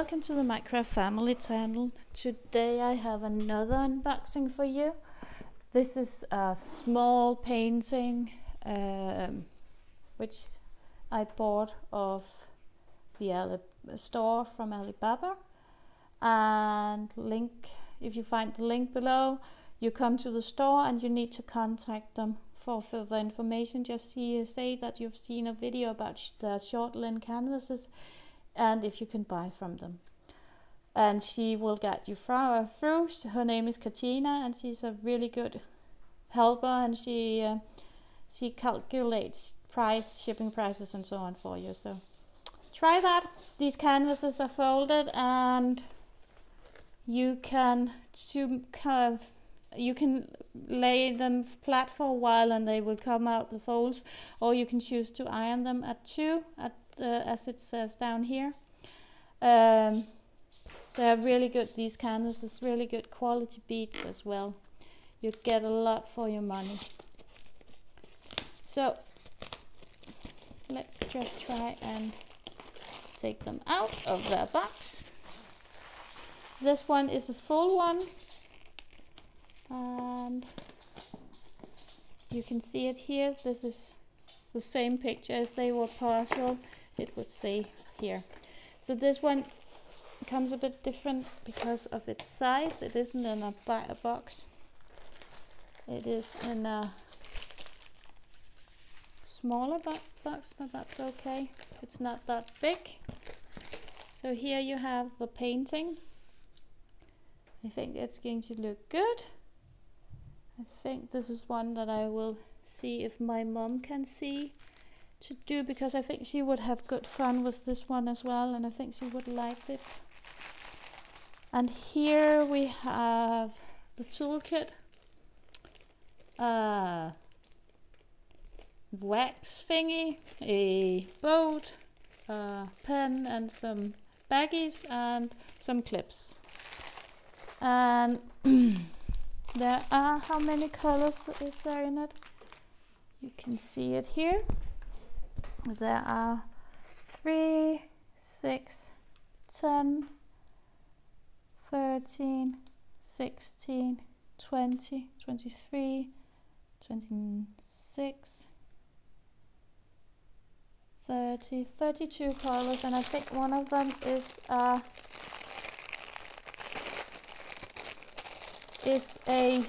welcome to the Minecraft family channel. Today I have another unboxing for you. This is a small painting um, which I bought off the Ali store from Alibaba and link if you find the link below you come to the store and you need to contact them for further information just see, say that you've seen a video about the short linen canvases and if you can buy from them. And she will get you through. Her name is Katina, and she's a really good helper, and she uh, she calculates price, shipping prices, and so on for you. So try that. These canvases are folded, and you can to of you can lay them flat for a while and they will come out the folds or you can choose to iron them at two at as it says down here. Um, they're really good these candles. Is really good quality beads as well. You get a lot for your money. So let's just try and take them out of their box. This one is a full one. And you can see it here. This is the same picture as they were partial it would say here. So this one comes a bit different because of its size. It isn't in a, a box. It is in a smaller box but that's okay. It's not that big. So here you have the painting. I think it's going to look good. I think this is one that I will see if my mom can see to do because I think she would have good fun with this one as well and I think she would like it. And here we have the toolkit. Uh, wax thingy, a boat, a pen and some baggies and some clips. And There are, how many colors is there in it? You can see it here. There are 3, 6, 10, 13, 16, 20, 23, 26, 30, 32 colors and I think one of them is uh, is a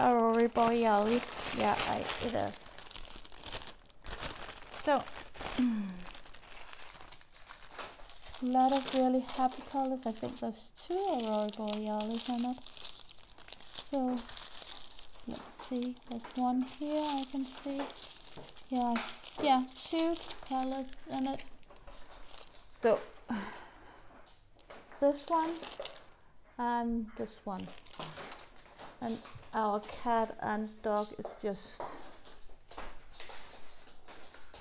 Aurora Borealis. Yeah, I, it is. So, a lot of really happy colors. I think there's two Aurora Borealis in it. So, let's see. There's one here I can see. Yeah, yeah, two colors in it. So, this one and this one and our cat and dog is just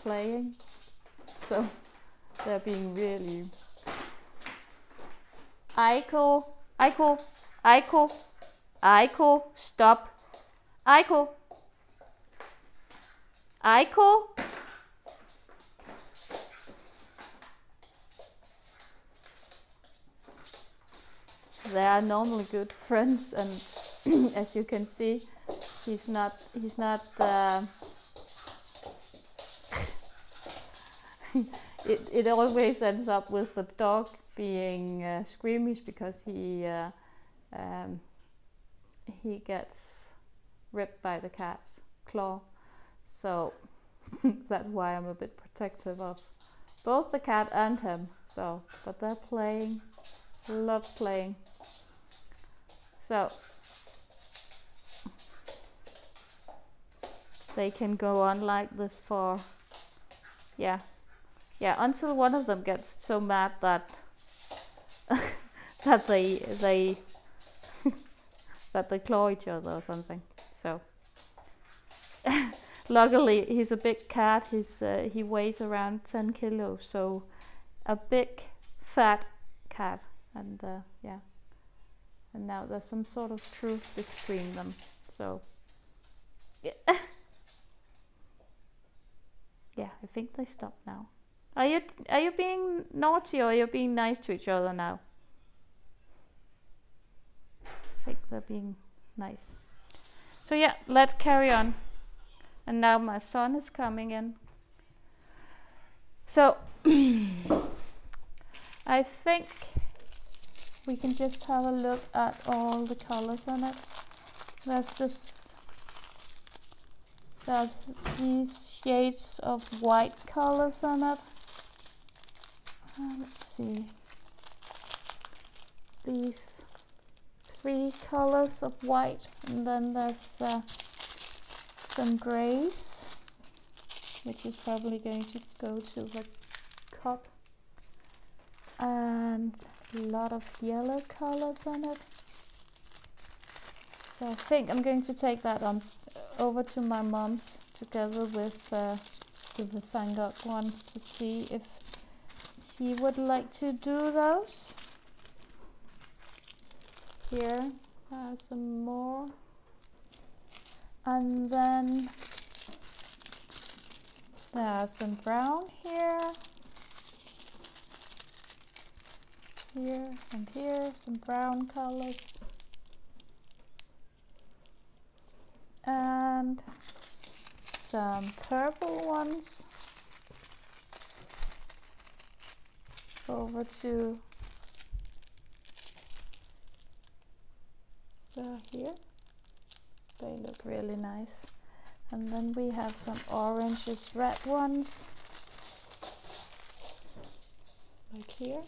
playing. So they're being really Aiko Aiko Aiko Aiko stop. Aiko. Aiko? They are normally good friends and as you can see he's not he's not uh, it, it always ends up with the dog being uh, squeamish because he uh, um, he gets ripped by the cat's claw. So that's why I'm a bit protective of both the cat and him. So but they're playing love playing. So they can go on like this for yeah yeah until one of them gets so mad that that they they that they claw each other or something. So luckily he's a big cat. He's uh, he weighs around 10 kilos. So a big fat cat. And uh, yeah. And now there's some sort of truth between them. So yeah, yeah I think they stop now Are you are you being naughty or are you being nice to each other now? I think they're being nice. So yeah, let's carry on. And now my son is coming in. So I think we can just have a look at all the colors on it. There's this there's these shades of white colors on it. Uh, let's see. These three colors of white and then there's uh, some grays which is probably going to go to the cup and a lot of yellow colors on it so I think I'm going to take that on over to my mom's together with, uh, the Van Gogh one to see if she would like to do those. Here uh, some more. And then there's some brown here. Here and here, some brown colors. And some purple ones. Over to the here. They look really nice. And then we have some oranges, red ones. Like here.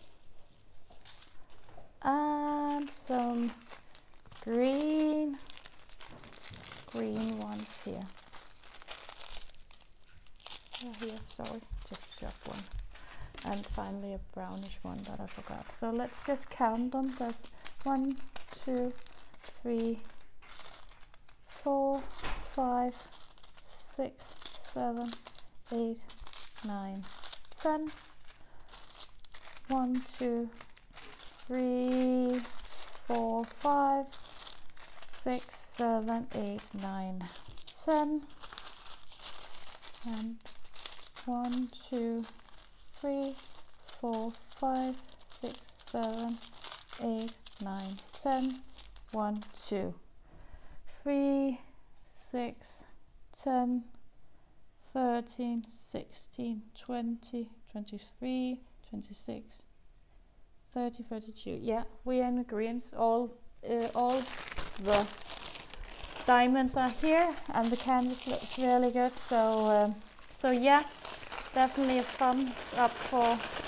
And some green green ones here. Oh, here, sorry, just dropped one. And finally a brownish one that I forgot. So let's just count them. There's one, two, three, four, five, six, seven, eight, nine, ten. One, two, three, four, five, six, seven, eight, nine, ten. And one, two, three, four, five, six, seven, eight, nine, ten. One, two, three, six, ten, thirteen, sixteen, twenty, twenty-three, twenty-six, thirty, thirty-two. Yeah, we are in agreement. All, uh, all the diamonds are here, and the canvas looks really good. So, um, so yeah, definitely a thumbs up for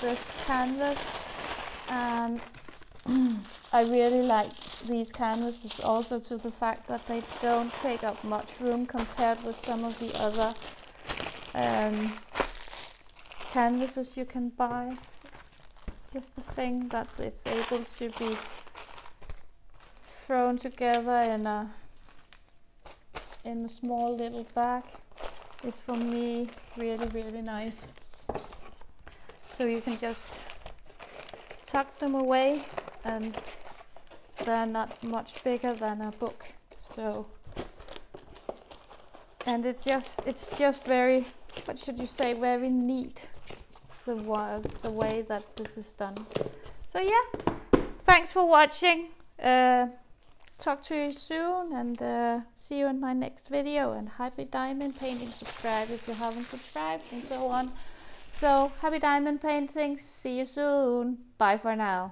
this canvas, and I really like these canvases also to the fact that they don't take up much room compared with some of the other um, canvases you can buy. Just the thing that it's able to be thrown together in a in a small little bag is for me really really nice. So you can just tuck them away and they're not much bigger than a book. So and it just it's just very what should you say very neat the the way that this is done. So yeah thanks for watching. Uh, talk to you soon and uh, see you in my next video and happy diamond painting. Subscribe if you haven't subscribed and so on. So happy diamond painting. See you soon. Bye for now